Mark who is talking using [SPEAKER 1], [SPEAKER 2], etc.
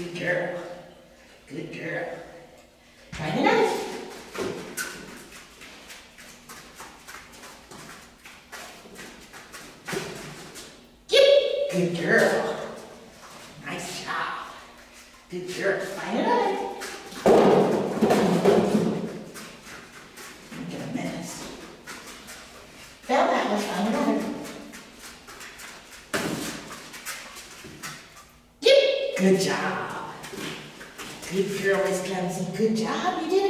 [SPEAKER 1] Good girl. Good girl. Try the knife. Good girl. Nice job. Good girl. Find another. Look at a menace. Bella, let's find another. Good job. Good girl, Miss Clemson. Good job. You did a